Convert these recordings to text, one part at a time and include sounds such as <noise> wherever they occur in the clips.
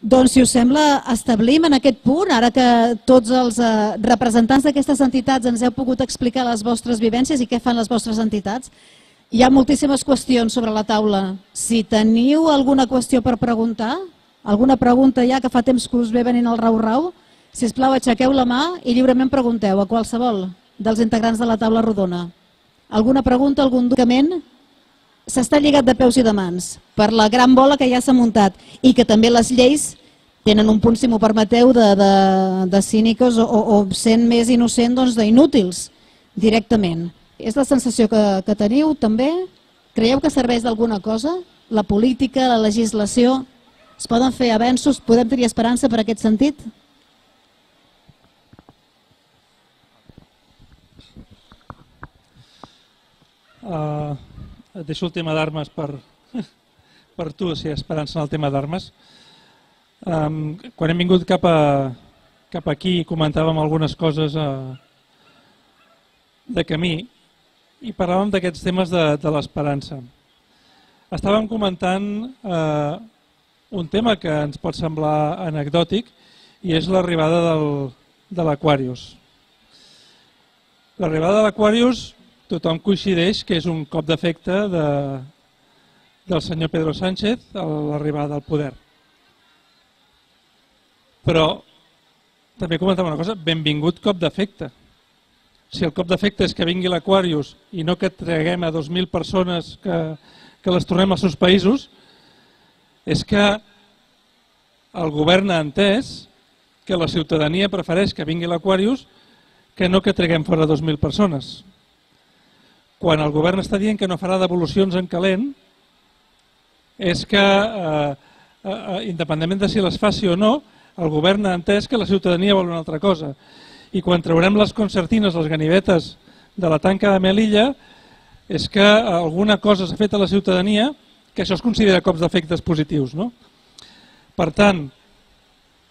Doncs, si us sembla, establim en aquest punt, ara que tots els eh, representants d'aquestes entitats ens heu pogut explicar les vostres vivències i què fan les vostres entitats, hi ha moltíssimes qüestions sobre la taula. Si teniu alguna qüestió per preguntar, alguna pregunta ja que fa temps que us ve venint el rau-rau, si plau, aixequeu la mà i lliurement pregunteu a qualsevol dels integrants de la taula rodona. Alguna pregunta, algun document? S'està lligat de peus i de mans per la gran bola que ja s'ha muntat i que també les lleis tenen un punt, si m'ho permeteu, de, de, de cíniques o, o sent més innocent doncs, d'inútils directament. És la sensació que, que teniu també? Creieu que serveix d'alguna cosa? La política, la legislació? Es poden fer avenços? Podem tenir esperança per aquest sentit? Uh, deixo el tema d'armes per, <laughs> per tu, si esperança en el tema d'armes. Um, quan hem vingut cap, a, cap aquí comentàvem algunes coses uh, de camí i parlàvem d'aquests temes de, de l'esperança. Estàvem comentant eh, un tema que ens pot semblar anecdòtic i és l'arribada de l'Aquarius. L'arribada de l'Aquarius tothom coincideix que és un cop d'efecte de, del senyor Pedro Sánchez a l'arribada al poder. Però també comentava una cosa, benvingut cop d'efecte. Si el cop d'efecte és que vingui l'Aquarius i no que traguem a 2.000 persones que, que les tornem als seus països, és que el govern ha entès que la ciutadania prefereix que vingui l'Aquarius que no que traguem fora 2.000 persones quan el govern està dient que no farà devolucions en calent, és que, eh, eh, eh, independentment de si les faci o no, el govern ha entès que la ciutadania vol una altra cosa. I quan traurem les concertines, les ganivetes de la tanca de Melilla, és que alguna cosa s'ha fet a la ciutadania que això es considera cops d'efectes positius. No? Per tant,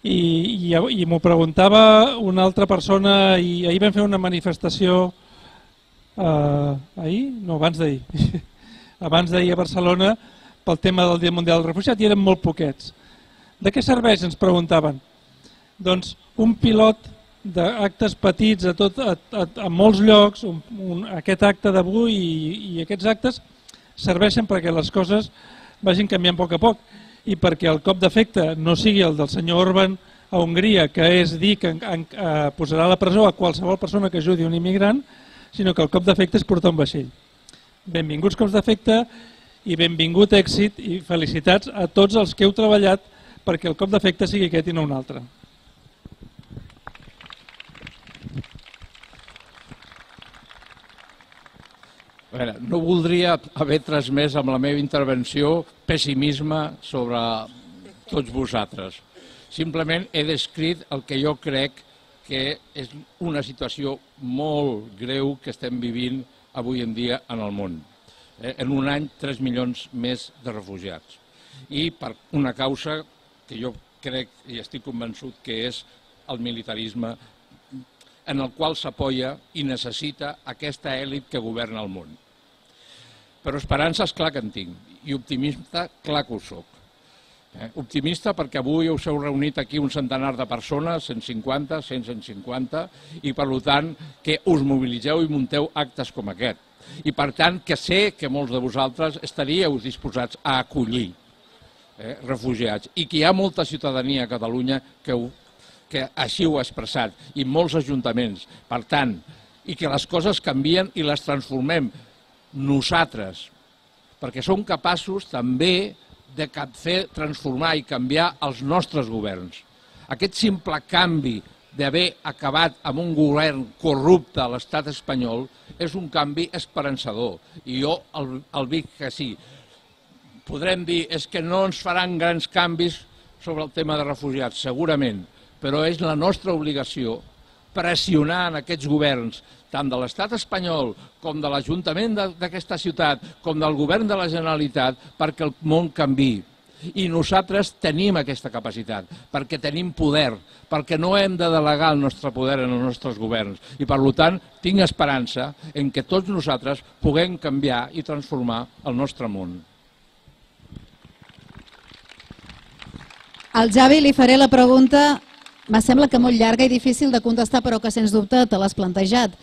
i, i, i m'ho preguntava una altra persona, i ahir vam fer una manifestació Uh, ahir? No, abans d'ahir. <laughs> abans d'ahir a Barcelona pel tema del Dia Mundial del Refugiat i eren molt poquets. De què serveix, ens preguntaven? Doncs un pilot d'actes petits a, tot, a, a, a molts llocs, un, un, aquest acte d'avui i, i aquests actes serveixen perquè les coses vagin canviant a poc a poc i perquè el cop d'efecte no sigui el del senyor Orban a Hongria, que és dir que en, en, eh, posarà la presó a qualsevol persona que ajudi un immigrant, sinó que el cop d'efecte és portar un vaixell. Benvinguts cops d'efecte i benvingut èxit i felicitats a tots els que heu treballat perquè el cop d'efecte sigui aquest i no un altre. No voldria haver transmès amb la meva intervenció pessimisme sobre tots vosaltres. Simplement he descrit el que jo crec que és una situació molt greu que estem vivint avui en dia en el món. Eh, en un any, 3 milions més de refugiats. I per una causa que jo crec i estic convençut que és el militarisme en el qual s'apoya i necessita aquesta èlit que governa el món. Però esperances clar que en tinc i optimista clar que ho soc. Eh? Optimista perquè avui us heu reunit aquí un centenar de persones, 150, 100, 150, i per tant que us mobilitzeu i munteu actes com aquest. I per tant que sé que molts de vosaltres estaríeu disposats a acollir eh, refugiats i que hi ha molta ciutadania a Catalunya que, ho, que així ho ha expressat i molts ajuntaments. Per tant, i que les coses canvien i les transformem nosaltres, perquè som capaços també de fer transformar i canviar els nostres governs. Aquest simple canvi d'haver acabat amb un govern corrupte a l'estat espanyol és un canvi esperançador i jo el, el dic que sí. Podrem dir és que no ens faran grans canvis sobre el tema de refugiats, segurament, però és la nostra obligació pressionar en aquests governs, tant de l'estat espanyol com de l'Ajuntament d'aquesta ciutat, com del govern de la Generalitat, perquè el món canvi. I nosaltres tenim aquesta capacitat, perquè tenim poder, perquè no hem de delegar el nostre poder en els nostres governs. I per tant, tinc esperança en que tots nosaltres puguem canviar i transformar el nostre món. Al Javi li faré la pregunta, me sembla que molt llarga i difícil de contestar, però que sens dubte te l'has plantejat.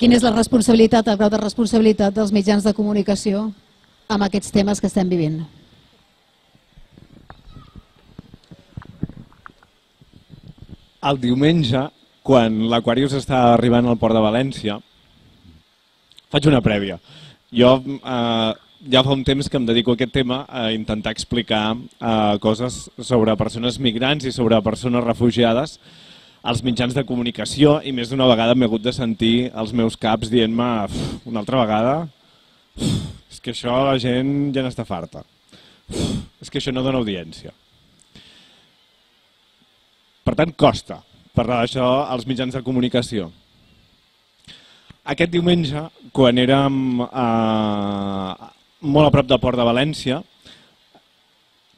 Quina és la responsabilitat, el grau de responsabilitat dels mitjans de comunicació amb aquests temes que estem vivint? El diumenge, quan l'Aquarius està arribant al port de València, faig una prèvia. Jo eh, ja fa un temps que em dedico a aquest tema a intentar explicar eh, coses sobre persones migrants i sobre persones refugiades als mitjans de comunicació i més d'una vegada m'he hagut de sentir els meus caps dient-me una altra vegada és que això la gent ja n'està farta. és que això no dona audiència. Per tant, costa parlar d'això als mitjans de comunicació. Aquest diumenge, quan érem eh, molt a prop del port de València,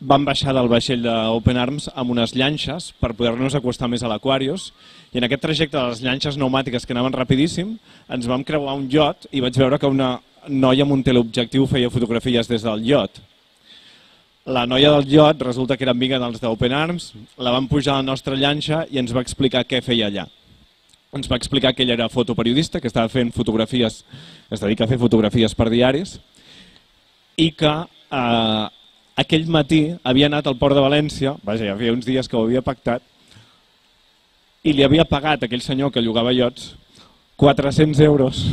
vam baixar del vaixell d'Open Arms amb unes llanxes per poder-nos acostar més a l'Aquarius i en aquest trajecte de les llanxes pneumàtiques que anaven rapidíssim ens vam creuar un iot i vaig veure que una noia amb un teleobjectiu feia fotografies des del iot. La noia del iot resulta que era amiga dels d'Open Arms, la van pujar a la nostra llanxa i ens va explicar què feia allà. Ens va explicar que ella era fotoperiodista, que estava fent fotografies, es dedica a fer fotografies per diaris, i que eh, aquell matí havia anat al port de València, vaja, ja havia uns dies que ho havia pactat, i li havia pagat aquell senyor que llogava iots 400 euros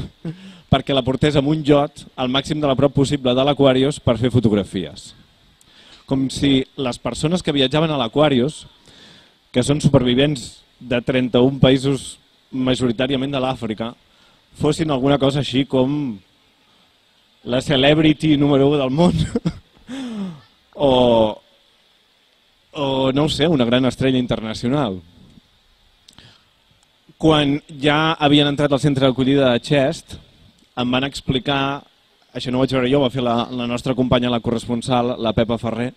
perquè la portés amb un iot al màxim de la prop possible de l'Aquarius per fer fotografies. Com si les persones que viatjaven a l'Aquarius, que són supervivents de 31 països majoritàriament de l'Àfrica, fossin alguna cosa així com la celebrity número 1 del món <laughs> o, o no ho sé, una gran estrella internacional. Quan ja havien entrat al centre d'acollida de Chest, em van explicar, això no ho vaig veure jo, va fer la, la nostra companya, la corresponsal, la Pepa Ferrer,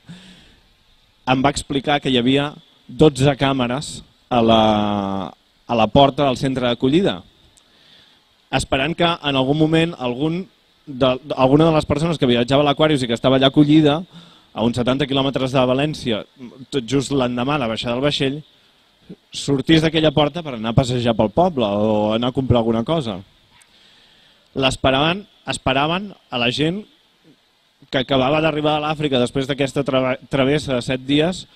em va explicar que hi havia 12 càmeres a la, a la porta del centre d'acollida, esperant que en algun moment algun de, alguna de les persones que viatjava a l'Aquarius i que estava allà acollida, a uns 70 quilòmetres de València, tot just l'endemà de baixar del vaixell, sortís d'aquella porta per anar a passejar pel poble o anar a comprar alguna cosa l'esperaven esperaven a la gent que acabava d'arribar a l'Àfrica després d'aquesta travessa de set dies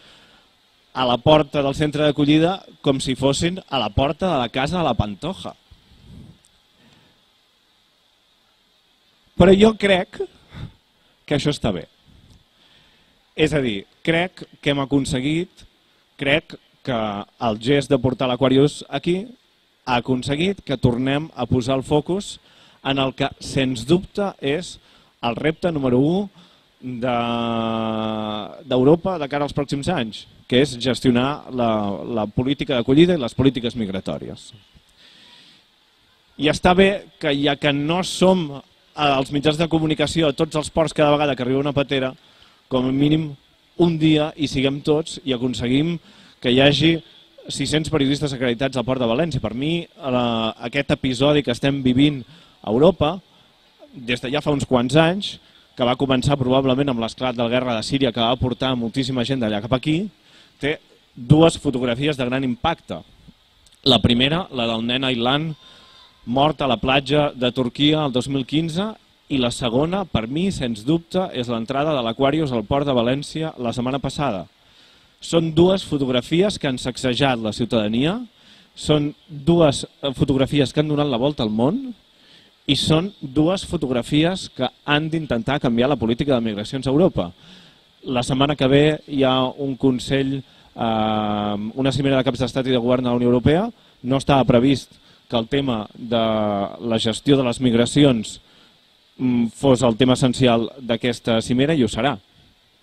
a la porta del centre d'acollida com si fossin a la porta de la casa de la Pantoja. Però jo crec que això està bé. És a dir, crec que hem aconseguit, crec que el gest de portar l'Aquarius aquí ha aconseguit que tornem a posar el focus en el que, sens dubte, és el repte número 1 d'Europa de, de cara als pròxims anys, que és gestionar la, la política d'acollida i les polítiques migratòries. I està bé que ja que no som als mitjans de comunicació a tots els ports cada vegada que arriba una patera, com a mínim un dia hi siguem tots i aconseguim que hi hagi 600 periodistes acreditats al Port de València. Per mi, eh, aquest episodi que estem vivint a Europa, des de ja fa uns quants anys, que va començar probablement amb l'esclat de la guerra de Síria, que va portar moltíssima gent d'allà cap aquí, té dues fotografies de gran impacte. La primera, la del nen Aylan, mort a la platja de Turquia el 2015, i la segona, per mi, sens dubte, és l'entrada de l'Aquarius al port de València la setmana passada. Són dues fotografies que han sacsejat la ciutadania, són dues fotografies que han donat la volta al món, i són dues fotografies que han d'intentar canviar la política de migracions a Europa. La setmana que ve hi ha un Consell, eh, una cimera de caps d'estat i de govern de la Unió Europea. No estava previst que el tema de la gestió de les migracions mm, fos el tema essencial d'aquesta cimera i ho serà.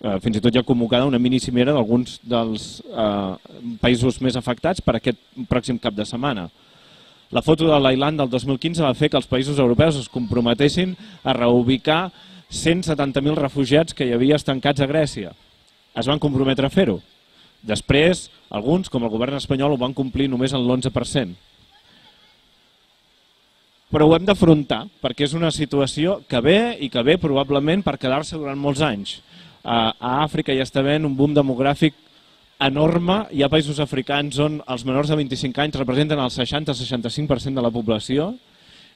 Eh, fins i tot hi ha convocada una mini cimera d'alguns dels eh, països més afectats per aquest pròxim cap de setmana. La foto de l'Ailand del 2015 va fer que els països europeus es comprometessin a reubicar 170.000 refugiats que hi havia estancats a Grècia. Es van comprometre a fer-ho. Després, alguns, com el govern espanyol, ho van complir només en l'11%. Però ho hem d'afrontar, perquè és una situació que ve i que ve probablement per quedar-se durant molts anys. A Àfrica hi està havent un boom demogràfic enorme. Hi ha països africans on els menors de 25 anys representen el 60-65% de la població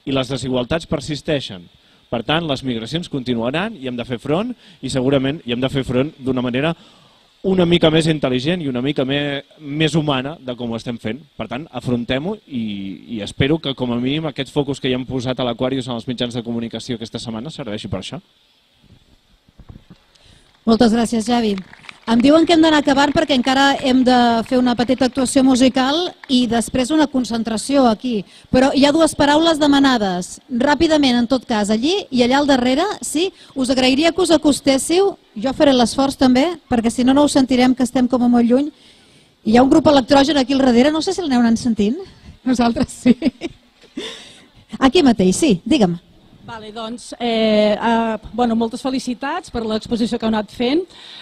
i les desigualtats persisteixen. Per tant, les migracions continuaran i hem de fer front i segurament hi hem de fer front d'una manera una mica més intel·ligent i una mica més, més humana de com ho estem fent. Per tant, afrontem-ho i, i espero que com a mínim aquests focus que hi hem posat a l'Aquarius en els mitjans de comunicació aquesta setmana serveixi per això. Moltes gràcies, Javi. Em diuen que hem d'anar acabant perquè encara hem de fer una petita actuació musical i després una concentració aquí. Però hi ha dues paraules demanades. Ràpidament, en tot cas, allí i allà al darrere, sí, us agrairia que us acostéssiu. Jo faré l'esforç també, perquè si no, no ho sentirem, que estem com a molt lluny. Hi ha un grup electrogen aquí al darrere, no sé si l'aneu anant sentint. Nosaltres sí. Aquí mateix, sí, digue'm. Vale, doncs, eh, eh, bueno, moltes felicitats per l'exposició que heu anat fent.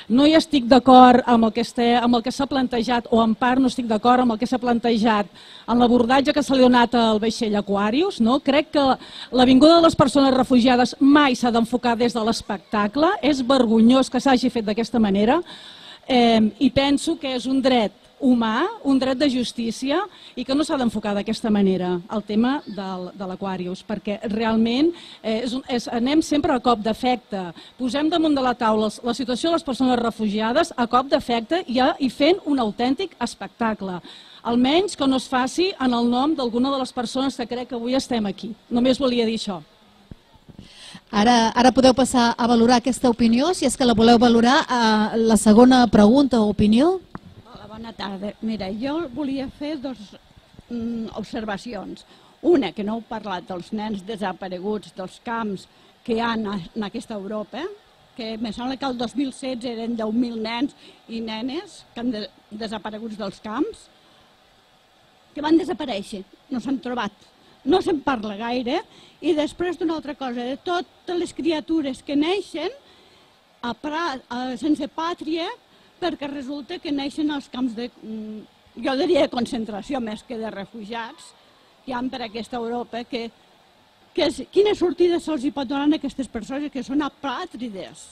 No hi estic d'acord amb el que amb el que s'ha plantejat, o en part no estic d'acord amb el que s'ha plantejat en l'abordatge que se li ha donat al vaixell Aquarius. No? Crec que la vinguda de les persones refugiades mai s'ha d'enfocar des de l'espectacle. És vergonyós que s'hagi fet d'aquesta manera eh, i penso que és un dret humà, un dret de justícia i que no s'ha d'enfocar d'aquesta manera el tema del, de l'Aquarius, perquè realment eh, és, un, és, anem sempre a cop d'efecte. Posem damunt de la taula la situació de les persones refugiades a cop d'efecte i, i fent un autèntic espectacle. Almenys que no es faci en el nom d'alguna de les persones que crec que avui estem aquí. Només volia dir això. Ara, ara podeu passar a valorar aquesta opinió, si és que la voleu valorar. Eh, la segona pregunta o opinió? Bona tarda. Mira, jo volia fer dos mm, observacions. Una, que no heu parlat dels nens desapareguts dels camps que hi ha en aquesta Europa, que me sembla que el 2016 eren 10.000 nens i nenes que han de, dels camps, que van desaparèixer, no s'han trobat. No se'n parla gaire. I després d'una altra cosa, de totes les criatures que neixen a, a, sense pàtria, perquè resulta que neixen als camps de, mm, jo diria de concentració més que de refugiats, que hi ha per aquesta Europa, que, que és, quina sortida se'ls hi pot donar a aquestes persones que són apàtrides.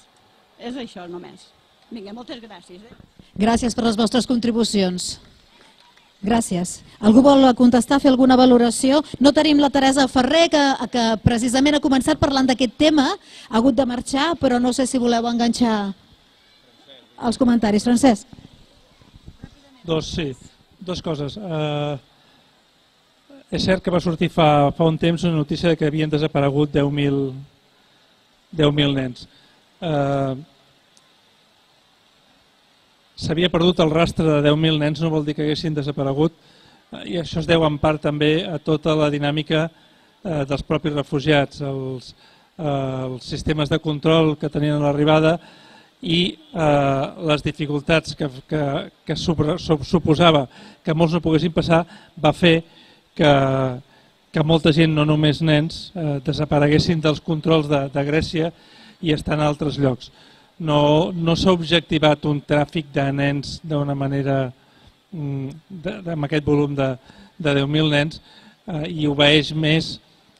És això només. Vinga, moltes gràcies. Eh? Gràcies per les vostres contribucions. Gràcies. Algú vol contestar, fer alguna valoració? No tenim la Teresa Ferrer, que, que precisament ha començat parlant d'aquest tema, ha hagut de marxar, però no sé si voleu enganxar els comentaris. Francesc. Dos, sí. Dos coses. Uh, és cert que va sortir fa, fa un temps una notícia de que havien desaparegut 10.000 10 nens. Uh, S'havia perdut el rastre de 10.000 nens, no vol dir que haguessin desaparegut, uh, i això es deu en part també a tota la dinàmica uh, dels propis refugiats, els, uh, els sistemes de control que tenien a l'arribada, i eh, les dificultats que, que, que suposava que molts no poguessin passar va fer que, que molta gent, no només nens, eh, desapareguessin dels controls de, de Grècia i estan a altres llocs. No, no s'ha objectivat un tràfic de nens d'una manera mm, de, de, amb aquest volum de, de 10.000 nens eh, i obeeix més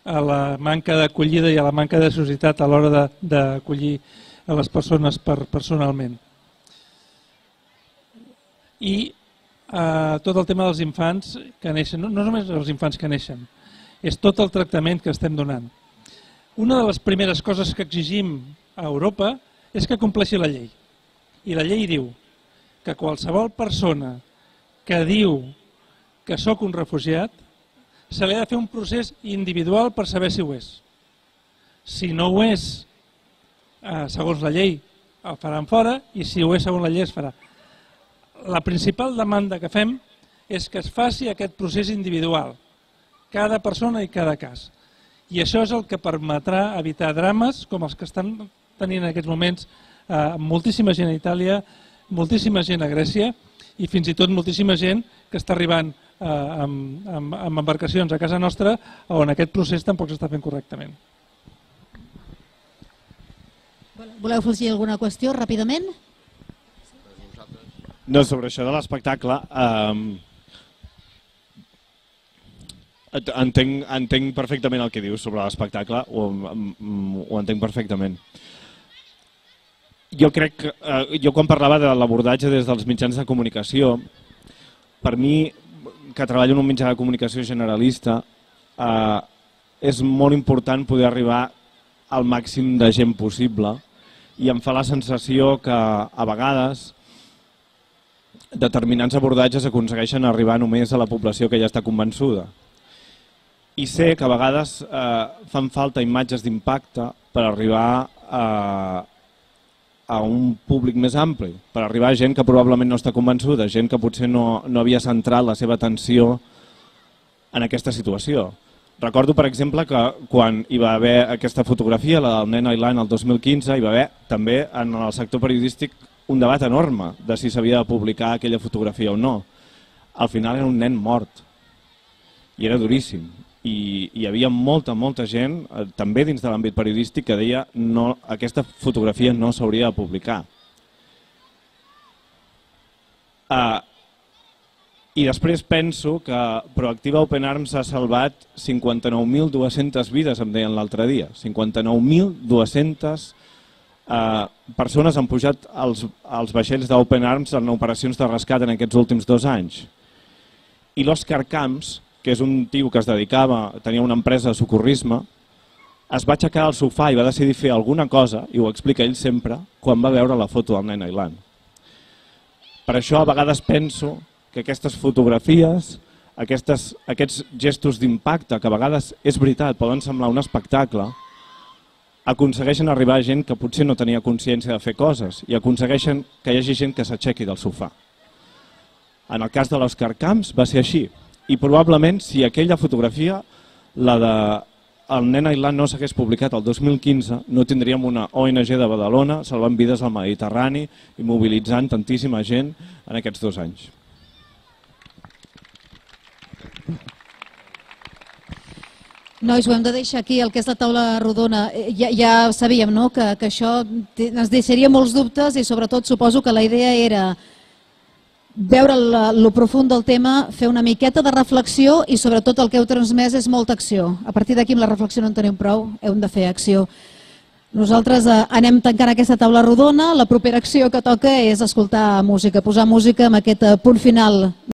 a la manca d'acollida i a la manca de societat a l'hora d'acollir a les persones per, personalment. I eh, tot el tema dels infants que neixen, no, no només els infants que neixen, és tot el tractament que estem donant. Una de les primeres coses que exigim a Europa és que compleixi la llei. I la llei diu que qualsevol persona que diu que sóc un refugiat se li ha de fer un procés individual per saber si ho és. Si no ho és eh, segons la llei el faran fora i si ho és segons la llei es farà. La principal demanda que fem és que es faci aquest procés individual, cada persona i cada cas. I això és el que permetrà evitar drames com els que estan tenint en aquests moments eh, moltíssima gent a Itàlia, moltíssima gent a Grècia i fins i tot moltíssima gent que està arribant eh, amb, amb, amb embarcacions a casa nostra on aquest procés tampoc s'està fent correctament. Voleu afegir alguna qüestió ràpidament? No, sobre això de l'espectacle, eh, entenc, entenc perfectament el que dius sobre l'espectacle, ho, ho entenc perfectament. jo crec que, eh, jo quan parlava de l'abordatge des dels mitjans de comunicació, per mi, que treballo en un mitjà de comunicació generalista, eh, és molt important poder arribar al màxim de gent possible i em fa la sensació que a vegades determinats abordatges aconsegueixen arribar només a la població que ja està convençuda. I sé que a vegades eh, fan falta imatges d'impacte per arribar a, a un públic més ampli, per arribar a gent que probablement no està convençuda, gent que potser no, no havia centrat la seva atenció en aquesta situació. Recordo, per exemple, que quan hi va haver aquesta fotografia, la del nen Ailan el 2015, hi va haver també en el sector periodístic un debat enorme de si s'havia de publicar aquella fotografia o no. Al final era un nen mort i era duríssim. I hi havia molta, molta gent, eh, també dins de l'àmbit periodístic, que deia no, aquesta fotografia no s'hauria de publicar. Uh, i després penso que Proactiva Open Arms ha salvat 59.200 vides, em deien l'altre dia. 59.200 eh, persones han pujat als, als vaixells d'Open Arms en operacions de rescat en aquests últims dos anys. I l'Òscar Camps, que és un tio que es dedicava, tenia una empresa de socorrisme, es va aixecar al sofà i va decidir fer alguna cosa, i ho explica ell sempre, quan va veure la foto del nen Ailan. Per això a vegades penso que aquestes fotografies, aquestes, aquests gestos d'impacte, que a vegades és veritat, poden semblar un espectacle, aconsegueixen arribar a gent que potser no tenia consciència de fer coses i aconsegueixen que hi hagi gent que s'aixequi del sofà. En el cas de l'Òscar Camps va ser així. I probablement si aquella fotografia, la de el nen Ailan no s'hagués publicat el 2015, no tindríem una ONG de Badalona salvant vides al Mediterrani i mobilitzant tantíssima gent en aquests dos anys. Nois, ho hem de deixar aquí, el que és la taula rodona. Eh, Ja, ja sabíem no? que, que això ens deixaria molts dubtes i sobretot suposo que la idea era veure la, lo profund del tema, fer una miqueta de reflexió i sobretot el que heu transmès és molta acció. A partir d'aquí amb la reflexió no en teniu prou, heu de fer acció. Nosaltres eh, anem tancant aquesta taula rodona, la propera acció que toca és escoltar música, posar música amb aquest eh, punt final